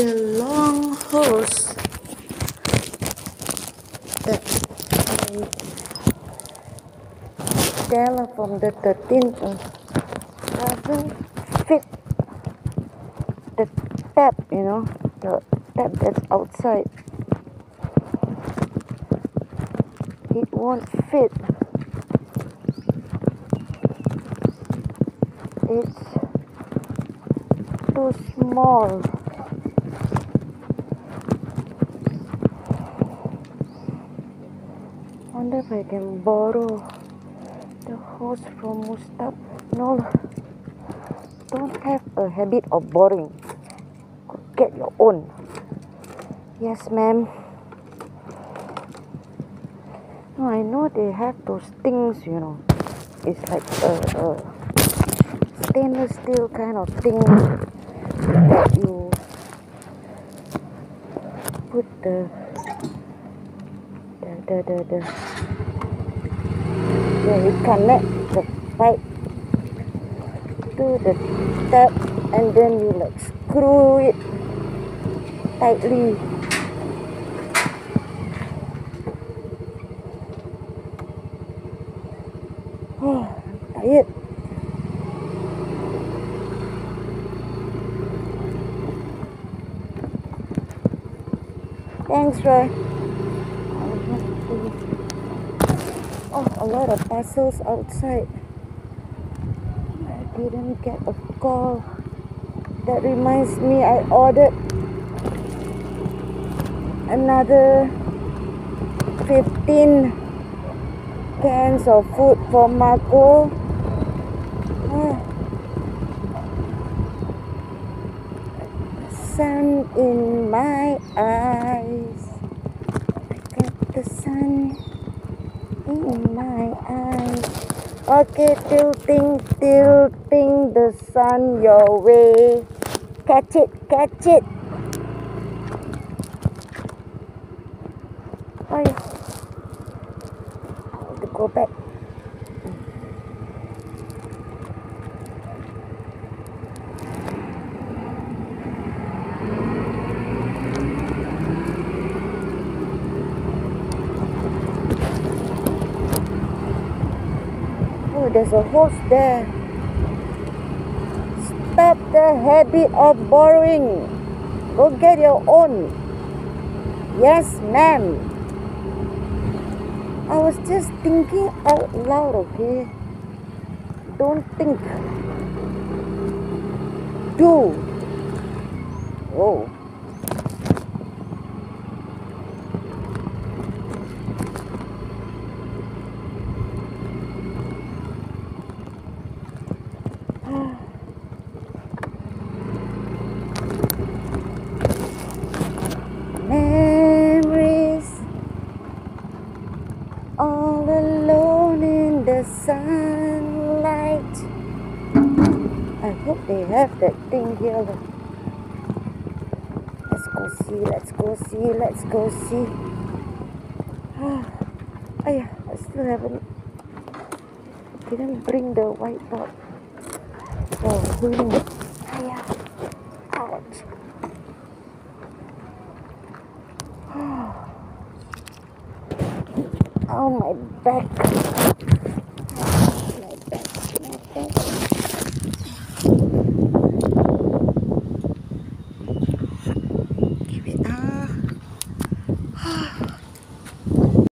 the long hose that I tell from the 13th uh, doesn't fit the tap, you know, the tap that's outside. It won't fit. It's too small. Wonder if I can borrow the hose from Mustap. No, don't have a habit of borrowing. Get your own. Yes, ma'am. No, I know they have those things, you know. It's like a, a stainless steel kind of thing that you put the the the the, the connect the pipe to the tap and then you like screw it tightly. Oh thanks Roy oh a lot of parcels outside I didn't get a call that reminds me I ordered another 15 cans of food for Marco. Ah. Sun in my eyes. I got the sun in my eyes. Okay, tilting, tilting the sun your way. Catch it, catch it. I have to go back. There's a horse there. Stop the habit of borrowing. Go get your own. Yes, ma'am. I was just thinking out loud, okay? Don't think. Do. The sunlight. I hope they have that thing here. Let's go see, let's go see, let's go see. Ayah, I still haven't didn't bring the whiteboard. Oh, really? Ayah, ouch. Oh, my back. My back,